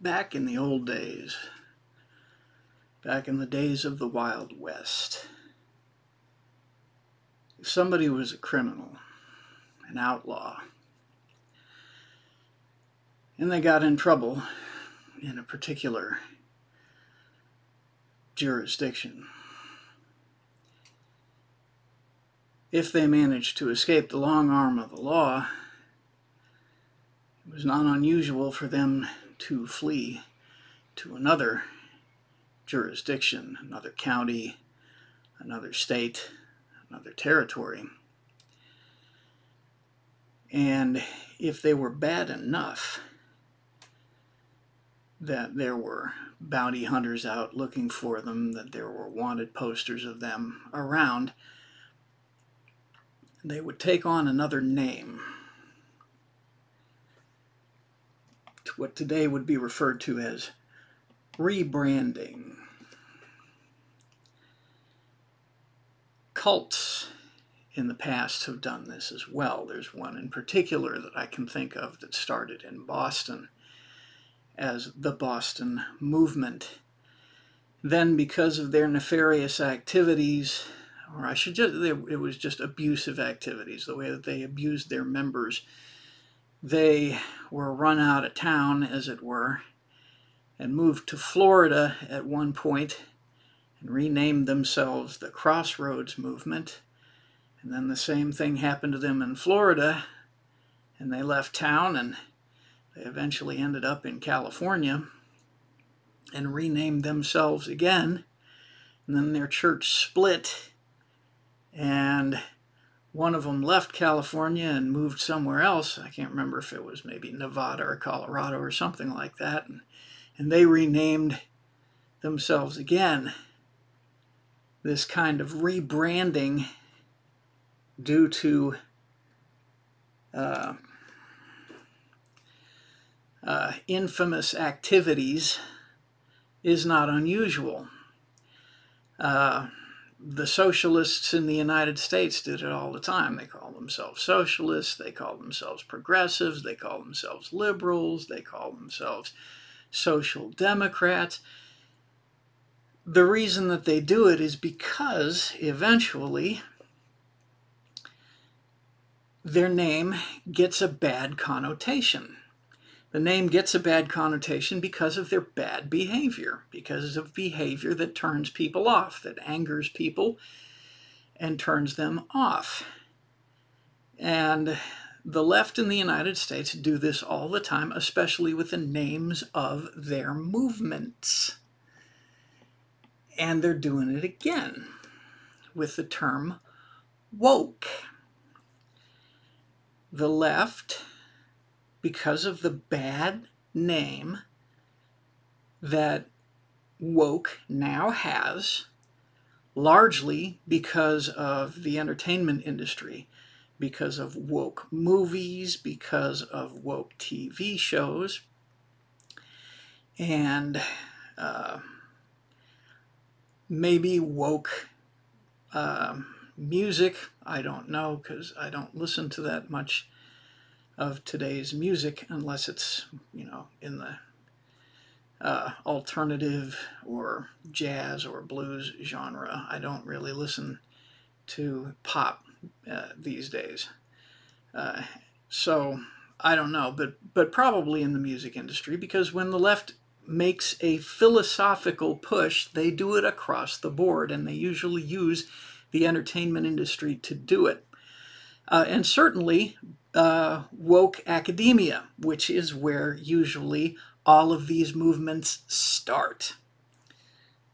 back in the old days, back in the days of the Wild West, if somebody was a criminal, an outlaw, and they got in trouble in a particular jurisdiction, if they managed to escape the long arm of the law, it was not unusual for them to flee to another jurisdiction, another county, another state, another territory. And if they were bad enough that there were bounty hunters out looking for them, that there were wanted posters of them around, they would take on another name. What today would be referred to as rebranding. Cults in the past have done this as well. There's one in particular that I can think of that started in Boston as the Boston Movement. Then, because of their nefarious activities, or I should just, it was just abusive activities, the way that they abused their members, they were run out of town, as it were, and moved to Florida at one point and renamed themselves the Crossroads Movement. And then the same thing happened to them in Florida, and they left town and they eventually ended up in California and renamed themselves again. And then their church split, and one of them left California and moved somewhere else. I can't remember if it was maybe Nevada or Colorado or something like that. And, and they renamed themselves again. This kind of rebranding due to uh, uh, infamous activities is not unusual. Uh, the socialists in the United States did it all the time. They call themselves socialists, they call themselves progressives, they call themselves liberals, they call themselves social democrats. The reason that they do it is because eventually their name gets a bad connotation. The name gets a bad connotation because of their bad behavior, because of behavior that turns people off, that angers people and turns them off. And the left in the United States do this all the time, especially with the names of their movements. And they're doing it again with the term woke. The left because of the bad name that woke now has, largely because of the entertainment industry, because of woke movies, because of woke TV shows, and uh, maybe woke uh, music. I don't know because I don't listen to that much of today's music unless it's, you know, in the uh, alternative or jazz or blues genre. I don't really listen to pop uh, these days. Uh, so I don't know, but but probably in the music industry because when the left makes a philosophical push, they do it across the board, and they usually use the entertainment industry to do it. Uh, and certainly uh, woke academia, which is where usually all of these movements start.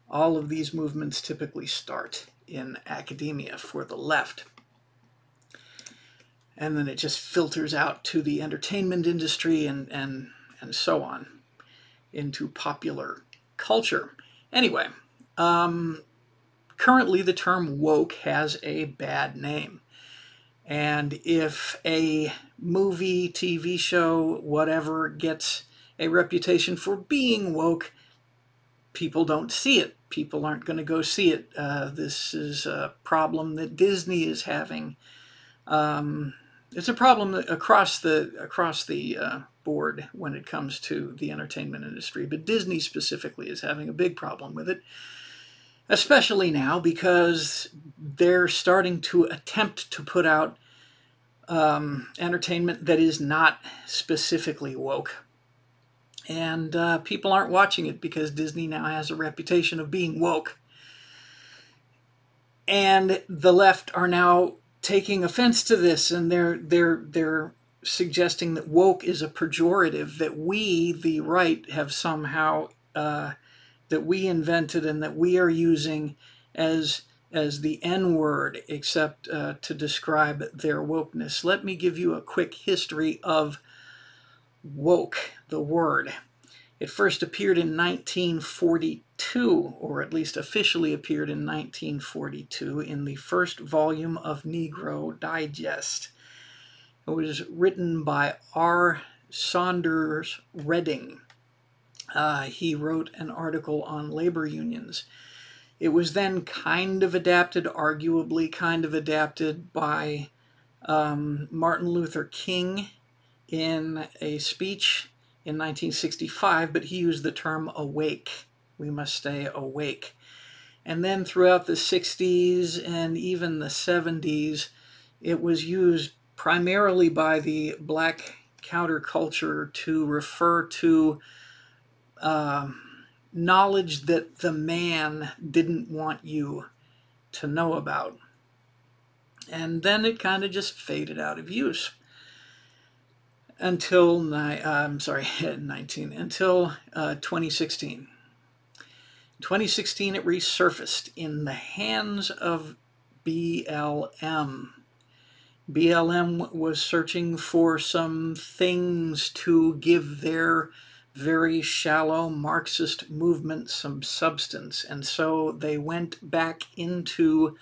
All of these movements typically start in academia for the left. And then it just filters out to the entertainment industry and, and, and so on into popular culture. Anyway, um, currently the term woke has a bad name. And if a movie, TV show, whatever gets a reputation for being woke, people don't see it. People aren't going to go see it. Uh, this is a problem that Disney is having. Um, it's a problem across the across the uh, board when it comes to the entertainment industry, but Disney specifically is having a big problem with it, especially now because they're starting to attempt to put out um, entertainment that is not specifically woke. And uh, people aren't watching it because Disney now has a reputation of being woke. And the left are now taking offense to this, and they're they're they're suggesting that woke is a pejorative that we, the right, have somehow uh, that we invented and that we are using as as the N word, except uh, to describe their wokeness. Let me give you a quick history of woke, the word. It first appeared in 1942, or at least officially appeared in 1942, in the first volume of Negro Digest. It was written by R. Saunders Redding. Uh, he wrote an article on labor unions. It was then kind of adapted, arguably kind of adapted by um, Martin Luther King in a speech in 1965, but he used the term awake. We must stay awake. And then throughout the 60s and even the 70s, it was used primarily by the black counterculture to refer to. Uh, knowledge that the man didn't want you to know about. And then it kind of just faded out of use until, ni- uh, I'm sorry, 19, until uh, 2016. 2016, it resurfaced in the hands of BLM. BLM was searching for some things to give their very shallow Marxist movement some substance. And so they went back into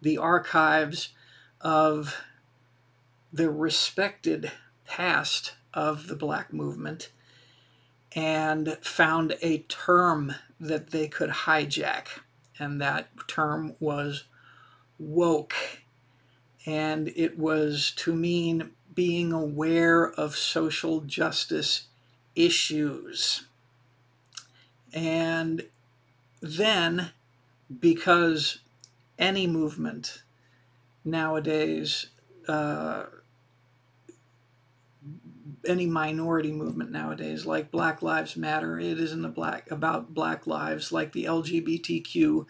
the archives of the respected past of the black movement and found a term that they could hijack. And that term was woke. And it was to mean being aware of social justice issues. And then, because any movement nowadays, uh, any minority movement nowadays, like Black Lives Matter, it isn't black about Black lives, like the LGBTQ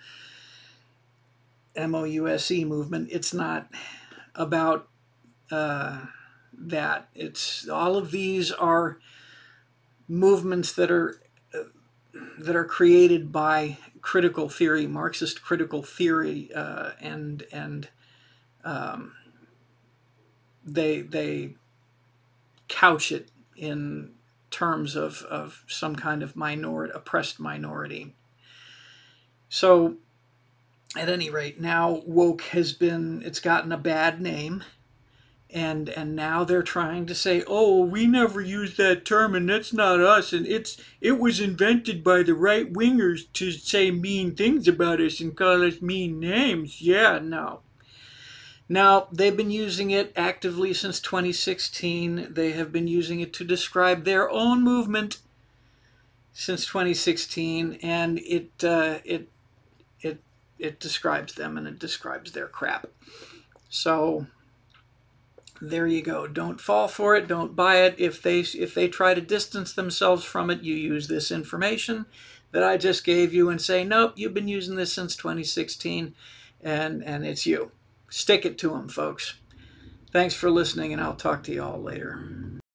MOUSE movement. It's not about uh, that. It's all of these are movements that are that are created by critical theory, Marxist critical theory, uh, and and um, they they couch it in terms of, of some kind of minority, oppressed minority. So, at any rate, now woke has been it's gotten a bad name and and now they're trying to say oh we never used that term and that's not us and it's it was invented by the right wingers to say mean things about us and call us mean names. Yeah no. Now they've been using it actively since 2016 they have been using it to describe their own movement since 2016 and it uh, it it it describes them and it describes their crap. So there you go. Don't fall for it. Don't buy it. If they if they try to distance themselves from it, you use this information that I just gave you and say, "Nope, you've been using this since 2016 and and it's you." Stick it to them, folks. Thanks for listening and I'll talk to you all later.